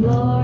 Lord.